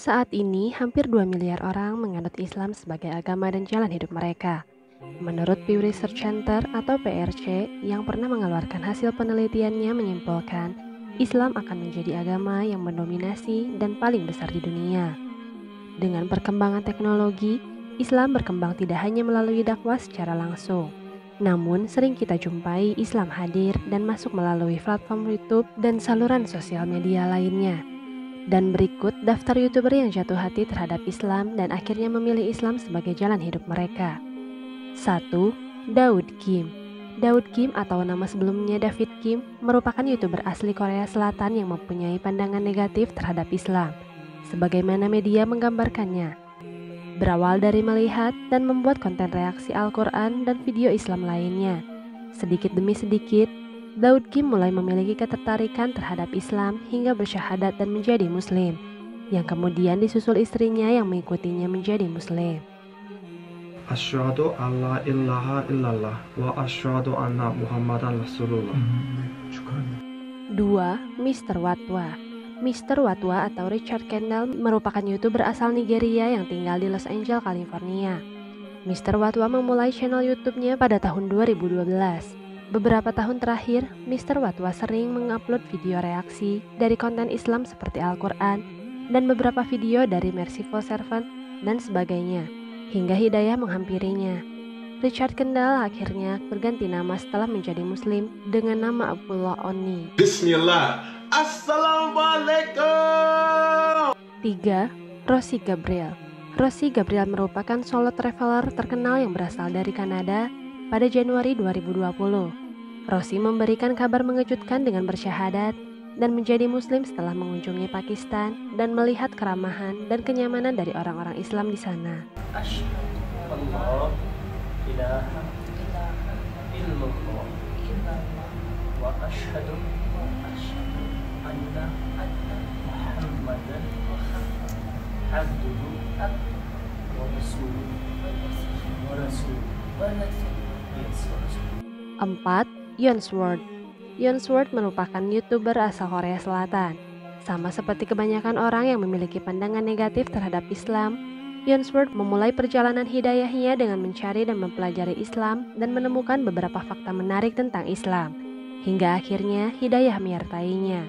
Saat ini, hampir 2 miliar orang menganut Islam sebagai agama dan jalan hidup mereka. Menurut Pew Research Center atau PRC yang pernah mengeluarkan hasil penelitiannya menyimpulkan, Islam akan menjadi agama yang mendominasi dan paling besar di dunia. Dengan perkembangan teknologi, Islam berkembang tidak hanya melalui dakwah secara langsung, namun sering kita jumpai Islam hadir dan masuk melalui platform YouTube dan saluran sosial media lainnya. Dan berikut daftar YouTuber yang jatuh hati terhadap Islam dan akhirnya memilih Islam sebagai jalan hidup mereka. 1. Daud Kim Daud Kim atau nama sebelumnya David Kim merupakan YouTuber asli Korea Selatan yang mempunyai pandangan negatif terhadap Islam. Sebagaimana media menggambarkannya, berawal dari melihat dan membuat konten reaksi Al-Quran dan video Islam lainnya. Sedikit demi sedikit, Daud Kim mulai memiliki ketertarikan terhadap Islam hingga bersyahadat dan menjadi muslim, yang kemudian disusul istrinya yang mengikutinya menjadi muslim. Asyhadu alla ilaha illallah wa asyhadu anna muhammadan rasulullah. 2. Mr. Watwa Mr. Watwa atau Richard Kendall merupakan YouTuber asal Nigeria yang tinggal di Los Angeles, California. Mr. Watwa memulai channel YouTube-nya pada tahun 2012. Beberapa tahun terakhir, Mr. Watwa sering mengupload video reaksi dari konten Islam seperti Al-Quran dan beberapa video dari Merciful Servant dan sebagainya, hingga hidayah menghampirinya. Richard Kendall akhirnya berganti nama setelah menjadi muslim dengan nama Abdullah Oni. Bismillah. Assalamualaikum. 3. Rosie Gabriel Rosie Gabriel merupakan solo traveler terkenal yang berasal dari Kanada pada Januari 2020. Rosi memberikan kabar mengejutkan dengan bersyahadat dan menjadi muslim setelah mengunjungi Pakistan dan melihat keramahan dan kenyamanan dari orang-orang Islam di sana. Empat, Yonsword. Yonsword merupakan YouTuber asal Korea Selatan. Sama seperti kebanyakan orang yang memiliki pandangan negatif terhadap Islam, Yonsword memulai perjalanan hidayahnya dengan mencari dan mempelajari Islam dan menemukan beberapa fakta menarik tentang Islam. Hingga akhirnya hidayah menyertainya.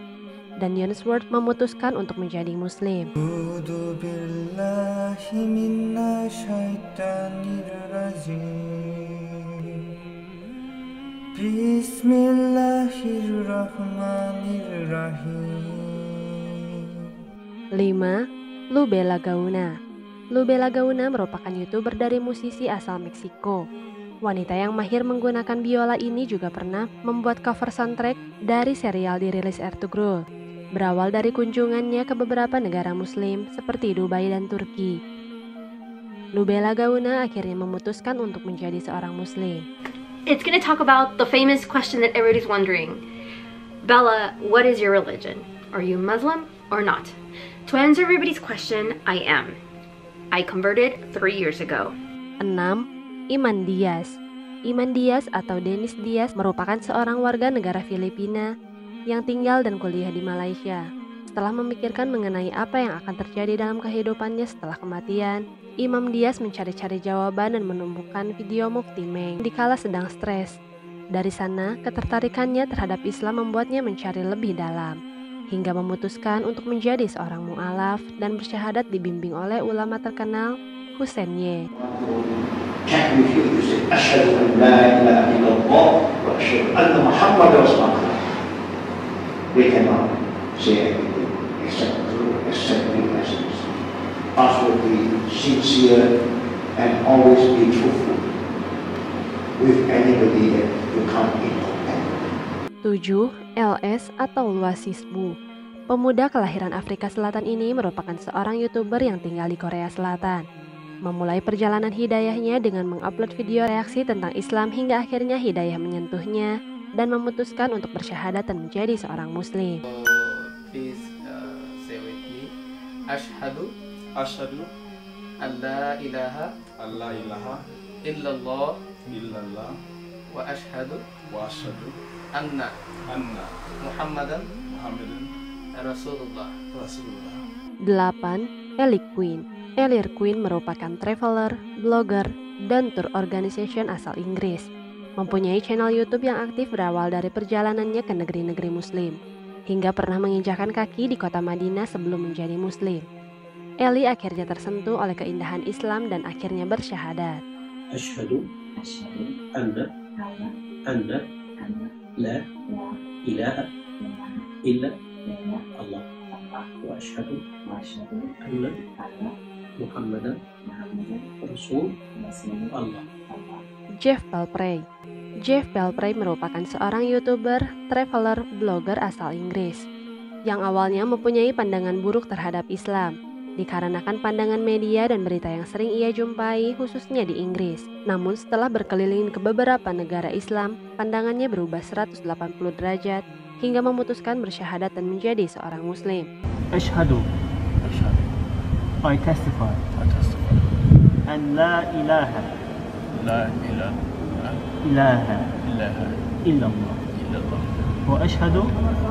Dan Yonsword memutuskan untuk menjadi muslim. Bismillahirrahmanirrahim 5. Lubela Gauna Lubela Gauna merupakan youtuber dari musisi asal Meksiko. Wanita yang mahir menggunakan biola ini juga pernah membuat cover soundtrack dari serial dirilis Ertugrul. Berawal dari kunjungannya ke beberapa negara muslim seperti Dubai dan Turki. Lubela Gauna akhirnya memutuskan untuk menjadi seorang muslim. It's to talk about the famous question that everybody's wondering. Bella, what is your religion? Are you Muslim or not? To answer everybody's question, I am. I converted three years ago. 6. Iman Diaz Iman Diaz atau Dennis Diaz merupakan seorang warga negara Filipina yang tinggal dan kuliah di Malaysia. Setelah memikirkan mengenai apa yang akan terjadi dalam kehidupannya setelah kematian, Imam Dias mencari-cari jawaban dan menemukan video Mufti Meng dikala sedang stres. Dari sana, ketertarikannya terhadap Islam membuatnya mencari lebih dalam, hingga memutuskan untuk menjadi seorang mu'alaf dan bersyahadat dibimbing oleh ulama terkenal Hussein Ye. Trustworthy, sincere, and always be truthful with anybody that you come in contact. 7. LS atau Luasisbu Pemuda kelahiran Afrika Selatan ini merupakan seorang YouTuber yang tinggal di Korea Selatan. Memulai perjalanan hidayahnya dengan mengupload video reaksi tentang Islam hingga akhirnya hidayah menyentuhnya dan memutuskan untuk bersyahadat dan menjadi seorang muslim. Please Ashhadu Asyhadu alla ilaha alla ilaha illallah illallah wa ashhadu wa asyhadu anna anna Muhammadan Muhammadan Rasulullah. Rasulullah. 8. Ellie Quinn. Ellie Quinn merupakan traveler, blogger, dan tour organization asal Inggris. Mempunyai channel YouTube yang aktif berawal dari perjalanannya ke negeri-negeri muslim, hingga pernah menginjakan kaki di kota Madinah sebelum menjadi muslim. Eli akhirnya tersentuh oleh keindahan Islam dan akhirnya bersyahadat. Anna anna la ilaha illa Allah. Jeff Palprey Jeff Belprey merupakan seorang YouTuber, traveler, blogger asal Inggris yang awalnya mempunyai pandangan buruk terhadap Islam dikarenakan pandangan media dan berita yang sering ia jumpai khususnya di Inggris. Namun setelah berkeliling ke beberapa negara Islam, pandangannya berubah 180 derajat hingga memutuskan bersyahadat dan menjadi seorang muslim. Ashhadu I testify. I testify. And la ilaha. La ilaha. إله إله إلا الله إلا الله وأشهد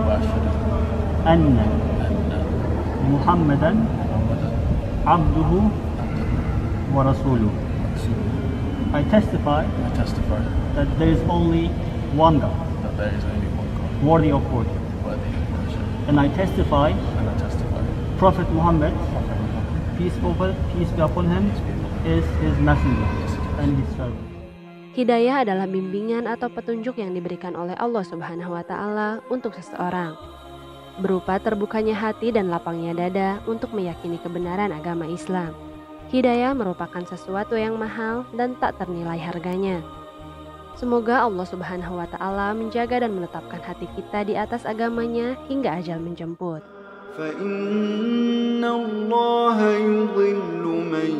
وأشهد أن أن محمدا محمدا عبده ورسوله رسول I testify I testify that there is only one God that there is only one God worthy of worship worthy of worship and I testify and I testify Prophet Muhammad Prophet Muhammad peace over peace be upon him is his messenger and his servant Hidayah adalah bimbingan atau petunjuk yang diberikan oleh Allah Subhanahu wa taala untuk seseorang. Berupa terbukanya hati dan lapangnya dada untuk meyakini kebenaran agama Islam. Hidayah merupakan sesuatu yang mahal dan tak ternilai harganya. Semoga Allah Subhanahu wa taala menjaga dan menetapkan hati kita di atas agamanya hingga ajal menjemput. فإن الله يضل من يشاء